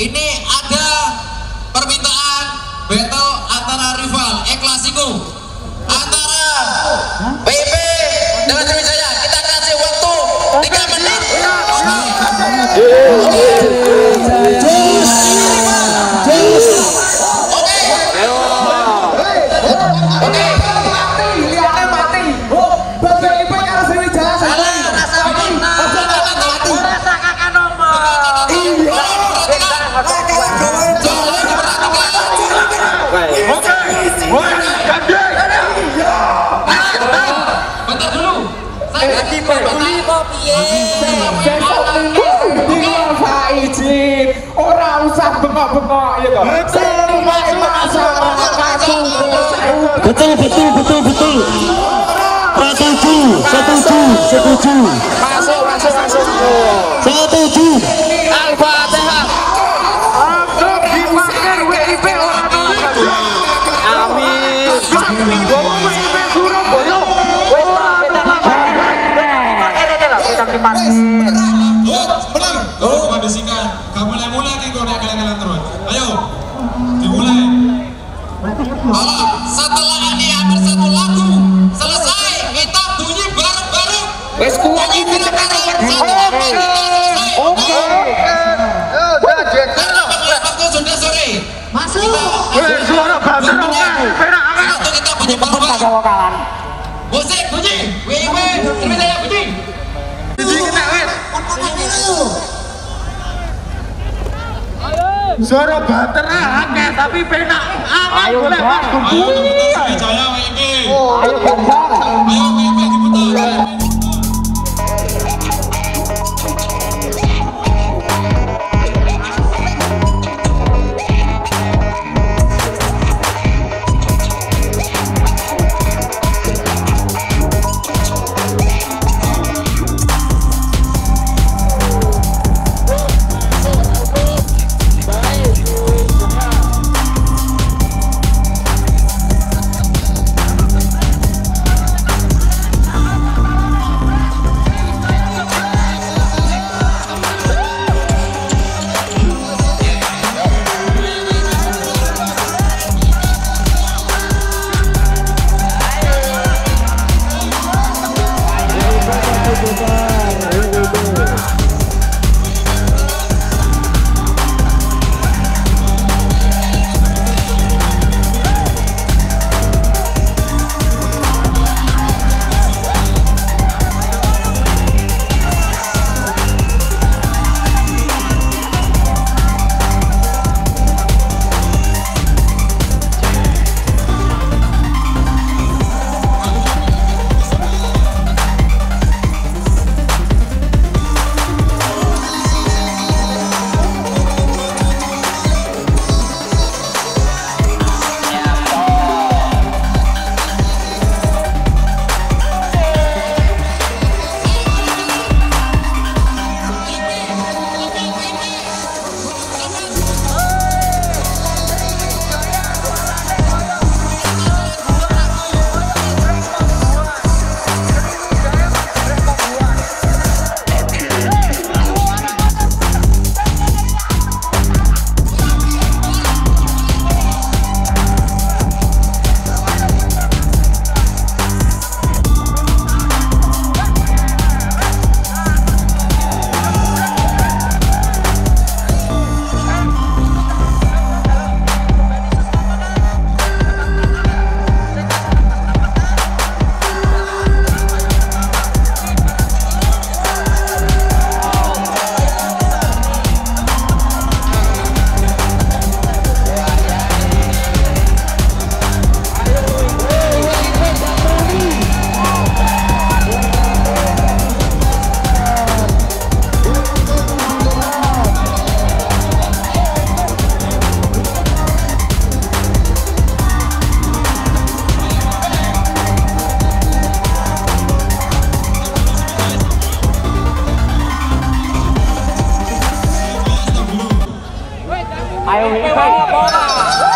ini ada permintaan Bentar dulu. Saya ganti usah bengok-bengok ya toh. Masyarakat Betul, betul, betul, betul. Setuju, setuju, setuju, Masuk, masuk, masuk. Kita Suara banter Waktu kita bunyi bareng-bareng. wokalan. Musik bunyi. Wih, wih, Sriwijaya bunyi. Suara banter akeh tapi penak. Ayo boleh. Ayo Sriwijaya WIB. Ayo bentar. Ayo diputar. Ayo WIP. Ayo